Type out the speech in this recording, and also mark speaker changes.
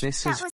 Speaker 1: This is